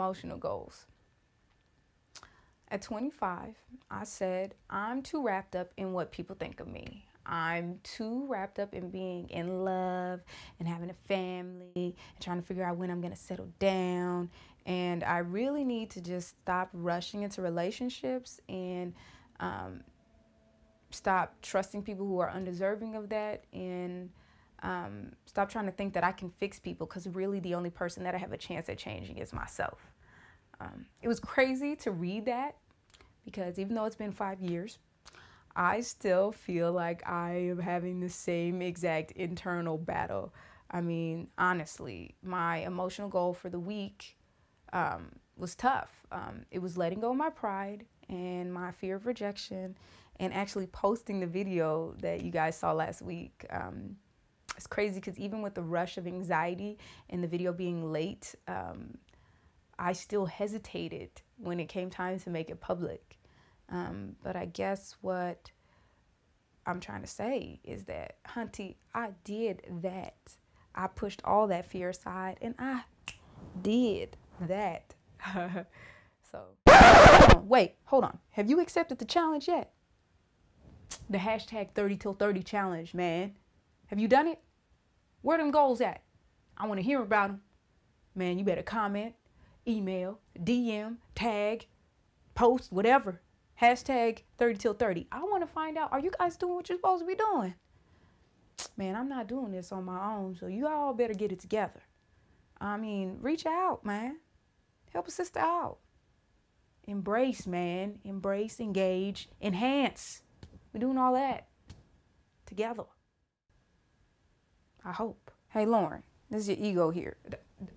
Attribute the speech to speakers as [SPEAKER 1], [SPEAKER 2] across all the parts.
[SPEAKER 1] emotional goals. At 25, I said, I'm too wrapped up in what people think of me. I'm too wrapped up in being in love and having a family and trying to figure out when I'm going to settle down. And I really need to just stop rushing into relationships and um, stop trusting people who are undeserving of that and um, stop trying to think that I can fix people because really the only person that I have a chance at changing is myself. Um, it was crazy to read that because even though it's been five years, I still feel like I am having the same exact internal battle. I mean, honestly, my emotional goal for the week um, was tough. Um, it was letting go of my pride and my fear of rejection and actually posting the video that you guys saw last week. Um, it's crazy because even with the rush of anxiety and the video being late, um, I still hesitated when it came time to make it public. Um, but I guess what I'm trying to say is that, Hunty, I did that. I pushed all that fear aside and I did that. so, wait, hold on. Have you accepted the challenge yet? The hashtag 30 till 30 challenge, man. Have you done it? Where them goals at? I want to hear about them. Man, you better comment, email, DM, tag, post, whatever. Hashtag 30 till 30. I want to find out, are you guys doing what you're supposed to be doing? Man, I'm not doing this on my own, so you all better get it together. I mean, reach out, man. Help a sister out. Embrace, man. Embrace, engage, enhance. We're doing all that together. I hope. Hey, Lauren, this is your ego here.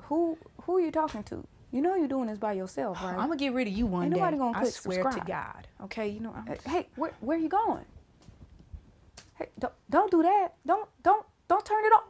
[SPEAKER 1] Who who are you talking to? You know you're doing this by yourself, right?
[SPEAKER 2] I'm gonna get rid of you one
[SPEAKER 1] Ain't
[SPEAKER 2] day.
[SPEAKER 1] nobody gonna
[SPEAKER 2] I swear
[SPEAKER 1] subscribe.
[SPEAKER 2] to God.
[SPEAKER 1] Okay, you know. I'm, uh, hey, where where you going? Hey, don't don't do that. Don't don't don't turn it off.